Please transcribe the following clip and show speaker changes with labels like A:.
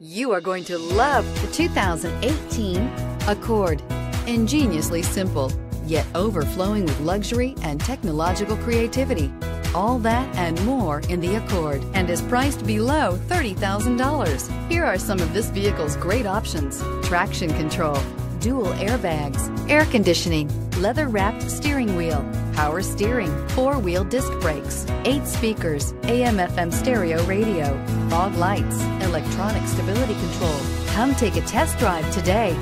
A: You are going to love the 2018 Accord. Ingeniously simple, yet overflowing with luxury and technological creativity. All that and more in the Accord and is priced below $30,000. Here are some of this vehicle's great options. Traction control, dual airbags, air conditioning, leather-wrapped steering wheel, power steering, four-wheel disc brakes, eight speakers, AM-FM stereo radio, fog lights, electronic stability control. Come take a test drive today.